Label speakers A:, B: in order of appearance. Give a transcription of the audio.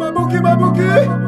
A: Babuki, babuki.